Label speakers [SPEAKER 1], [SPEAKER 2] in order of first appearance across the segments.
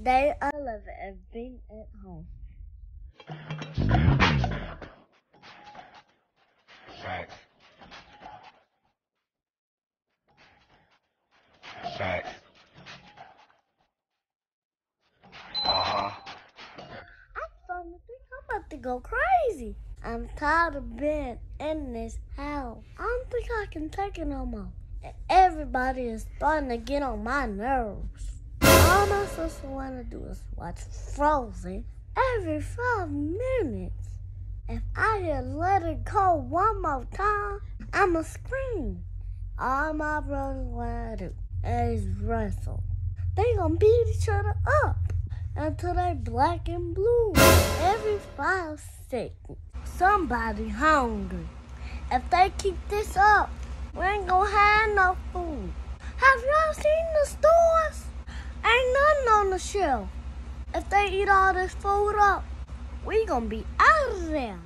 [SPEAKER 1] Day 11 of being at home.
[SPEAKER 2] Facts. Facts. Uh-huh.
[SPEAKER 1] I'm starting to think I'm about to go crazy. I'm tired of being in this house. I don't think I can take it no more. Everybody is starting to get on my nerves. My want to do is watch Frozen every five minutes. If I hear Let It Go one more time, I'ma scream. All my brothers want to do is wrestle. They gonna beat each other up until they black and blue every five seconds. Somebody hungry. If they keep this up, we ain't gonna have no food. Have y'all seen the stores? If they eat all this food up, we gonna be out of there.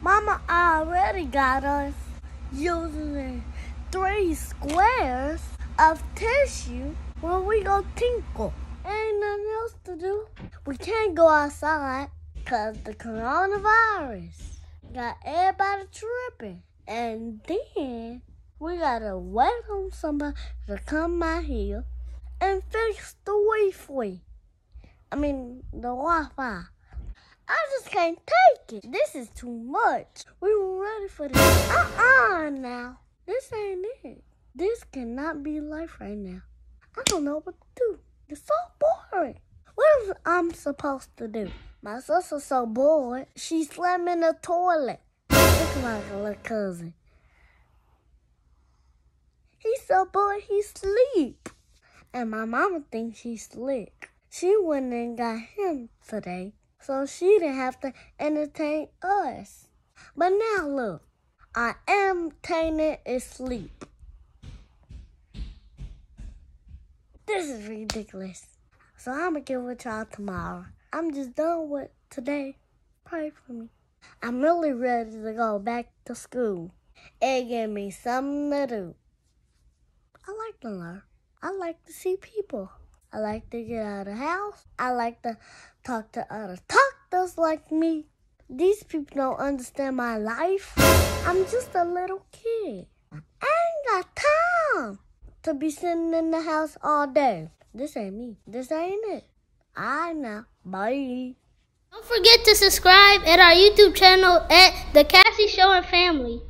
[SPEAKER 1] Mama already got us using three squares of tissue when we go tinkle. Ain't nothing else to do. We can't go outside because the coronavirus got everybody tripping. And then we gotta wait on somebody to come out here and fix the Wi-Fi. I mean, the Wi-Fi. I just can't take it. This is too much. We were ready for this. Uh-uh now. This ain't it. This cannot be life right now. I don't know what to do. It's so boring. What am I supposed to do? My sister's so bored, she slammed in the toilet. Look like a little cousin. He's so bored he sleep. And my mama thinks he's slick. She went and got him today, so she didn't have to entertain us. But now look, I am tainted asleep. This is ridiculous. So I'm gonna get with y'all tomorrow. I'm just done with today. Pray for me. I'm really ready to go back to school. It gave me something to do. I like to learn. I like to see people. I like to get out of house. I like to talk to other doctors like me. These people don't understand my life. I'm just a little kid. I ain't got time to be sitting in the house all day. This ain't me. This ain't it. I know. Bye.
[SPEAKER 3] Don't forget to subscribe at our YouTube channel at The Cassie Show and Family.